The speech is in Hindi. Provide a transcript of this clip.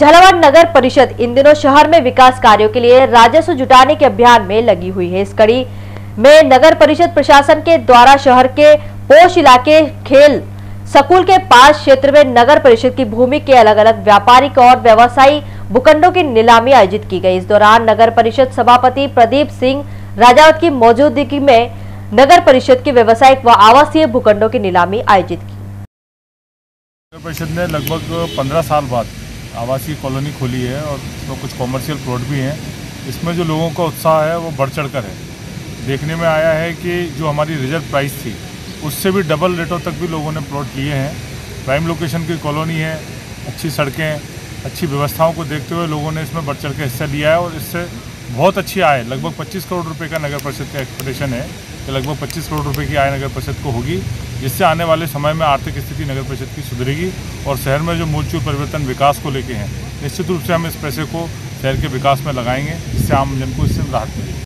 झालावाड़ नगर परिषद इन दिनों शहर में विकास कार्यों के लिए राजस्व जुटाने के अभियान में लगी हुई है। इस कड़ी में नगर परिषद प्रशासन के द्वारा शहर के पोष इलाके, खेल, स्कूल के पास क्षेत्र में नगर परिषद की भूमि के अलग अलग व्यापारिक और व्यवसायी भूखंडों की नीलामी आयोजित की गई। इस दौरान नगर परिषद सभापति प्रदीप सिंह राजावत की मौजूदगी में नगर परिषद के व्यवसायिक व आवासीय भूखंडों की नीलामी आयोजित की। नगर परिषद ने लगभग पंद्रह साल बाद आवासीय कॉलोनी खोली है और तो कुछ कॉमर्शियल प्लॉट भी हैं। इसमें जो लोगों का उत्साह है, वो बढ़ चढ़ कर है। देखने में आया है कि जो हमारी रिज़र्व प्राइस थी, उससे भी डबल रेटों तक भी लोगों ने प्लॉट लिए हैं। प्राइम लोकेशन की कॉलोनी है, अच्छी सड़कें, अच्छी व्यवस्थाओं को देखते हुए लोगों ने इसमें बढ़ चढ़ के हिस्सा लिया है और इससे बहुत अच्छी आय, लगभग 25 करोड़ रुपए का नगर परिषद का एक्सपेक्टेशन है कि लगभग 25 करोड़ रुपए की आय नगर परिषद को होगी, जिससे आने वाले समय में आर्थिक स्थिति नगर परिषद की सुधरेगी और शहर में जो मूलचूल परिवर्तन विकास को लेके हैं, निश्चित रूप से हम इस पैसे को शहर के विकास में लगाएँगे, जिससे आम जन को इससे राहत मिलेगी।